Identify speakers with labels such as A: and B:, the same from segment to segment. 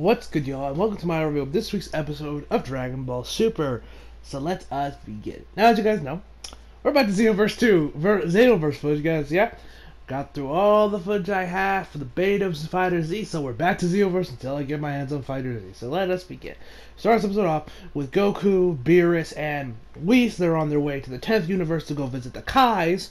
A: What's good, y'all? And welcome to my review of this week's episode of Dragon Ball Super. So let us begin. Now, as you guys know, we're back to Xenoverse 2, Ver- Xenoverse footage, guys. Yeah, got through all the footage I have for the beta of FighterZ, so we're back to Xenoverse until I get my hands on FighterZ. So let us begin. Start this episode off with Goku, Beerus, and Whis. They're on their way to the 10th universe to go visit the Kais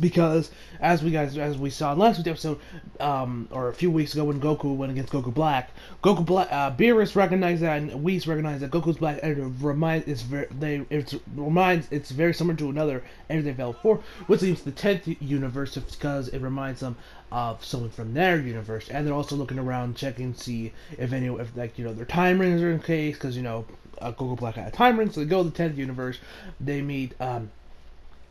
A: because as we guys as we saw in last week's episode, um, or a few weeks ago when Goku went against Goku Black, Goku Black, uh, Beerus recognized that and Whis recognized that Goku's Black energy reminds it's very they it reminds it's very similar to another they developed for, which seems the tenth universe because it reminds them of someone from their universe, and they're also looking around checking to see if any if like you know their time rings are in case because you know uh, Goku Black had a time ring, so they go to the tenth universe, they meet um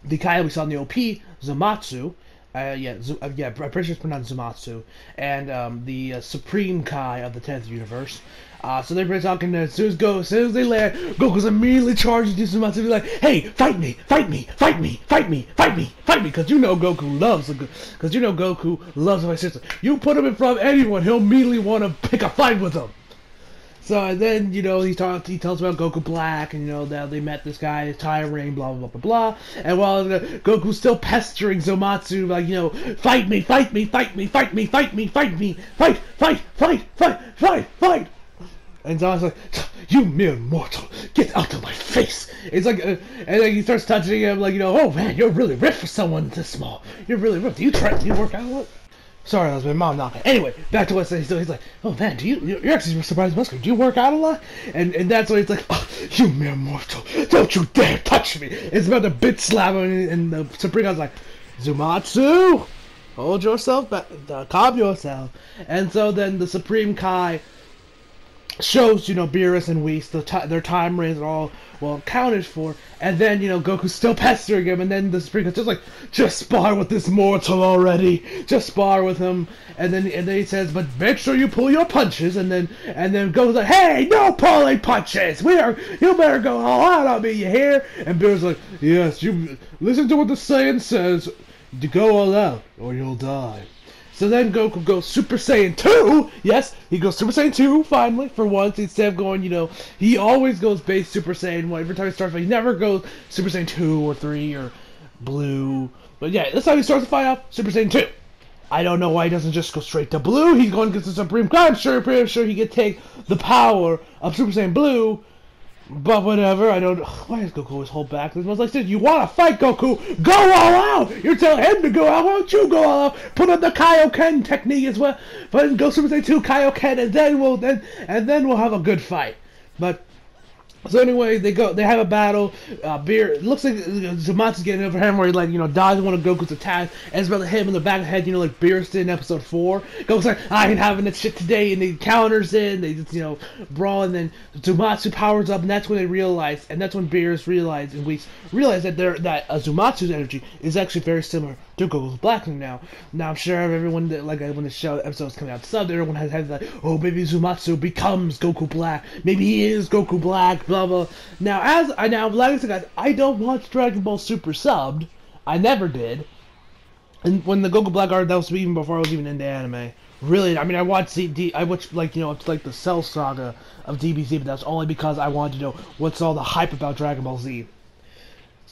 A: the Kai we saw in the OP, Zamatsu. Uh, yeah, Z- uh, yeah, I'm pretty sure it's pronounced Zamatsu, and um, the uh, Supreme Kai of the 10th universe. Uh, so they're talking. As soon as go, as soon as they land, Goku's immediately charging to Zamatsu, be like, "Hey, fight me, fight me, fight me, fight me, fight me, fight me!" Because you know Goku loves, because you know Goku loves my sister. You put him in front of anyone, he'll immediately want to pick a fight with him. So and then you know he talks he tells about Goku Black and you know that they met this guy Ring blah blah blah blah blah. And while Goku's still pestering Zomatsu like you know fight me fight me fight me fight me fight me fight me fight fight fight fight fight fight. And Zomatsu's like you mere mortal get out of my face. It's like uh, and then he starts touching him like you know oh man you're really ripped for someone this small. You're really ripped. Do you try do you work out? lot Sorry, that was my mom knocking. Anyway, back to what he's doing. He's like, "Oh man, do you? You're actually surprised muscular. Do you work out a lot?" And and that's when he's like, oh, "You mere mortal! Don't you dare touch me!" It's about to bit slap him, and the Supreme like, "Zumatsu, hold yourself back, uh, calm yourself." And so then the Supreme Kai shows you know Beerus and Whis the t- their time rings are all well accounted for, and then you know Goku's still pestering him, and then the Supreme just like just spar with this mortal already, just spar with him, and then and then he says, but make sure you pull your punches, and then and then goes like, hey, no pulling punches, we are you better go all out on me, you hear? And Beerus like, yes, you listen to what the saying says, to go all out or you'll die. So then Goku goes Super Saiyan 2. Yes, he goes Super Saiyan 2 finally for once instead of going, you know, he always goes base Super Saiyan 1 every time he starts, but he never goes Super Saiyan 2 or 3 or Blue. But yeah, this time he starts the fight off Super Saiyan 2. I don't know why he doesn't just go straight to Blue. He's going against the Supreme God. I'm sure, pretty sure he could take the power of Super Saiyan Blue but whatever, I don't. Why does Goku always hold back? This was like, said, you want to fight Goku? Go all out. You're telling him to go out. Why don't you go all out? Put on the Kaioken technique as well. But go Super Saiyan 2 Kaioken, and then we'll then and then we'll have a good fight. But so anyway, they go. They have a battle. Uh, Beer looks like Zamatsu's getting over him, where he like you know dodges one of Goku's attacks, and it's about to hit him in the back of the head. You know, like Beerus did in episode four. Goku's like, I ain't having this shit today, and he counters in. They just you know brawl, and then Zamatsu powers up, and that's when they realize, and that's when Beerus realized and we realize that they're that uh, Zamatsu's energy is actually very similar to Goku's Black now. Now I'm sure everyone that like when the show episode's coming out sub, everyone has had like, oh maybe Zamatsu becomes Goku Black, maybe he is Goku Black blah blah. Now, as I now, like I said, guys, I don't watch Dragon Ball Super subbed. I never did. And when the Goku Black art, that was even before I was even into anime. Really, I mean, I watched D, I watched like you know, it's like the Cell Saga of DBZ, but that's only because I wanted to know what's all the hype about Dragon Ball Z.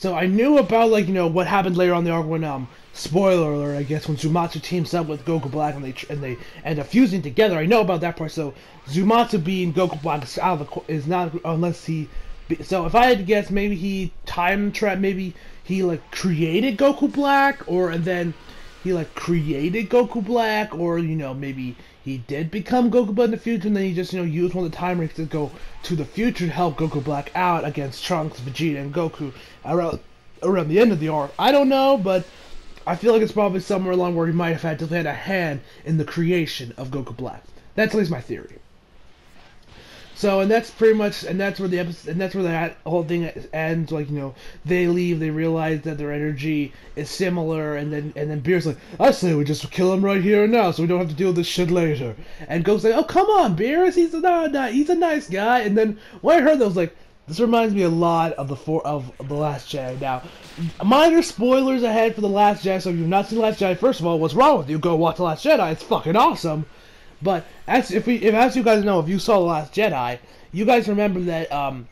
A: So I knew about like you know what happened later on the arc when um spoiler alert I guess when Zumatsu teams up with Goku Black and they and they end up fusing together. I know about that part. So Zumatsu being Goku Black is out of the is not unless he. So if I had to guess, maybe he time trap. Maybe he like created Goku Black, or and then he like created Goku Black, or you know maybe he did become Goku Black in the future, and then he just you know used one of the time rings to go to the future to help Goku Black out against Trunks, Vegeta, and Goku around around the end of the arc. I don't know, but I feel like it's probably somewhere along where he might have had to had a hand in the creation of Goku Black. That's at least my theory. So, and that's pretty much, and that's where the episode, and that's where that whole thing ends. Like, you know, they leave, they realize that their energy is similar, and then, and then Beer's like, I say we just kill him right here and now, so we don't have to deal with this shit later. And Goku's like, oh come on, Beerus, he's a no, no, he's a nice guy. And then when I heard that, I was like, this reminds me a lot of the four of the Last Jedi. Now, minor spoilers ahead for the Last Jedi. So if you've not seen Last Jedi, first of all, what's wrong with you? Go watch the Last Jedi. It's fucking awesome. But as if we, if as you guys know, if you saw the Last Jedi, you guys remember that um,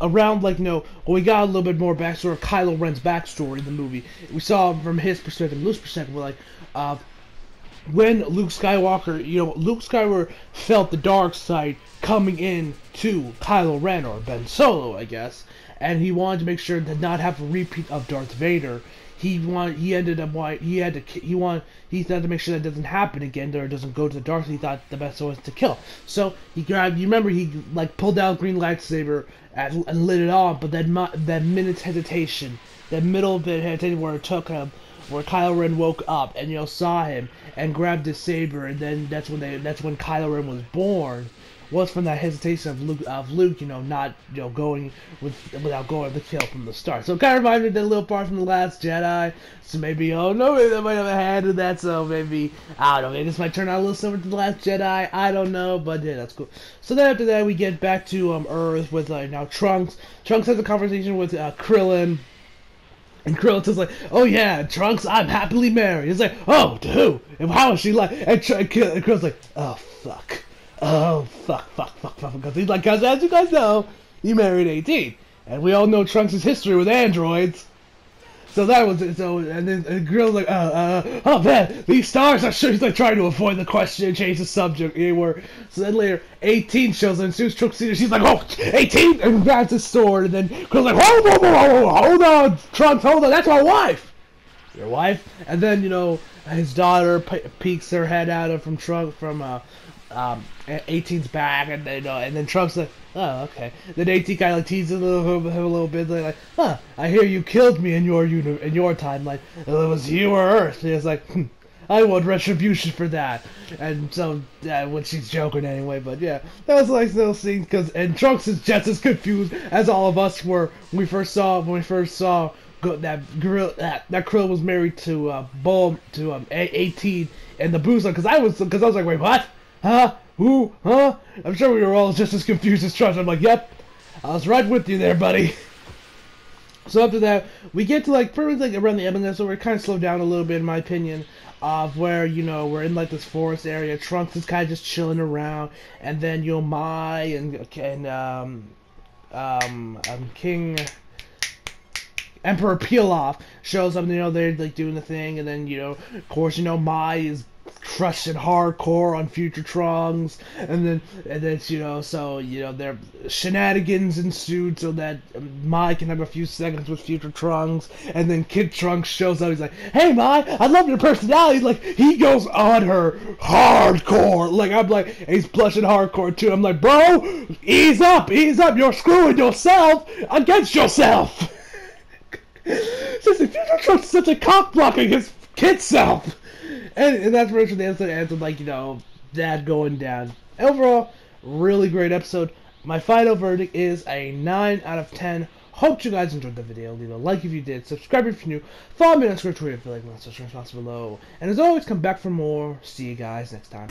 A: around like you know we got a little bit more backstory of Kylo Ren's backstory in the movie, we saw from his perspective, Luke's perspective, like uh, when Luke Skywalker, you know, Luke Skywalker felt the dark side coming in to Kylo Ren or Ben Solo, I guess, and he wanted to make sure to not have a repeat of Darth Vader. He wanted, he ended up he had to he wanted he had to make sure that doesn't happen again or it doesn't go to the dark. He thought the best way was to kill. So he grabbed. You remember he like pulled out green lightsaber and, and lit it on, but that that minute's hesitation, that middle bit hesitation where it took him where Kylo Ren woke up and you know saw him and grabbed his saber, and then that's when they that's when Kylo Ren was born. Was from that hesitation of Luke, of Luke, you know, not you know going with without going to kill from the start. So it kind of reminded me of that little part from the Last Jedi. So maybe oh no, maybe they might have handed that. So maybe I don't know. Maybe this might turn out a little similar to the Last Jedi. I don't know, but yeah, that's cool. So then after that, we get back to um Earth with uh, now Trunks. Trunks has a conversation with uh, Krillin. And Krillin is like, oh yeah, Trunks, I'm happily married. He's like, oh, to who? And how is she like? And, Tr- and Krillin's like, oh fuck, oh fuck, fuck, fuck, fuck, because he's like, cause as you guys know, he married 18, and we all know Trunks' history with androids. So that was it. So and then the girl's like, uh, uh, oh man, these stars are sure. He's like trying to avoid the question and change the subject. Anywhere. So then later, 18 shows up and Zeus Trunks She's like, oh, 18, and grabs his sword. And then girl's like, hold on, hold on, hold on, Trunks, hold on, that's my wife. Your wife. And then you know his daughter peeks her head out of from Trunks from uh, um, 18's back, and then uh, and then Trunks like, oh okay. Then 18 kind of like teases him a little, a little bit, like, huh? I hear you killed me in your uni- in your timeline. It was you or Earth. And like, hmm, I want retribution for that. And so, yeah, when she's joking anyway, but yeah, that was a nice little scene. Cause and Trunks is just as confused as all of us were when we first saw when we first saw that grill that that Krill was married to uh Bull to um 18 and the boozer because I was because I was like wait what huh? Who? Huh? I'm sure we were all just as confused as Trunks I'm like yep. I was right with you there buddy. So after that we get to like pretty much like around the end so we're kind of slowed down a little bit in my opinion of where you know we're in like this forest area. Trunks is kind of just chilling around and then you know Mai and and um um, um King Emperor Pilaf shows up, you know, they're like doing the thing, and then you know, of course, you know, Mai is crushing hardcore on future Trunks, and then and then you know, so you know, their shenanigans ensued so that Mai can have a few seconds with future Trunks, and then Kid Trunks shows up. He's like, "Hey, Mai, I love your personality." Like he goes on her hardcore. Like I'm like, he's blushing hardcore too. I'm like, bro, ease up, ease up. You're screwing yourself against yourself. Since the future Trunks such a cock blocking his kid self. And, and that's much the episode ends with, like, you know, that going down. Overall, really great episode. My final verdict is a 9 out of 10. Hope you guys enjoyed the video. Leave a like if you did. Subscribe if you're new. Follow me on Twitter if you like my social response below. And as always, come back for more. See you guys next time.